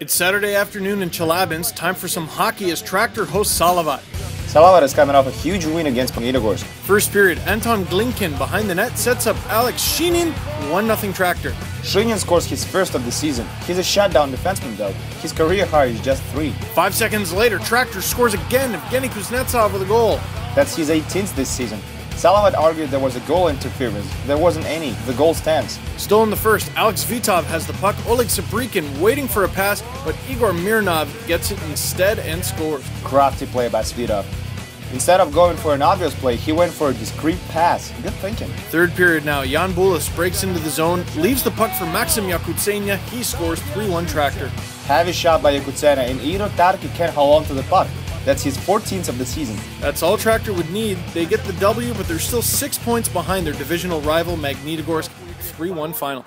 It's Saturday afternoon in Chelyabinsk. Time for some hockey as Traktor hosts Salavat. Salavat is coming off a huge win against Magnitogorsk. First period, Anton Glinkin behind the net sets up Alex Shinin, 1 0 Traktor. Shinin scores his first of the season. He's a shutdown defenseman though. His career high is just three. Five seconds later, Traktor scores again, Evgeny Kuznetsov with a goal. That's his 18th this season. Salavat argued there was a goal interference. There wasn't any. The goal stands. Still in the first, Alex Svitov has the puck. Oleg Saprykin waiting for a pass, but Igor Mironov gets it instead and scores. Crafty play by Svitov. Instead of going for an obvious play, he went for a discreet pass. Good thinking. Third period now, Jan Bulis breaks into the zone, leaves the puck for Maxim Yakutsenya. He scores 3 1 Traktor. Heavy shot by Yakutsenya, and Iiro Tarkki can't hold on to the puck. That's his 14th of the season. That's all Traktor would need. They get the W, but they're still six points behind their divisional rival Magnitogorsk 3 1 final.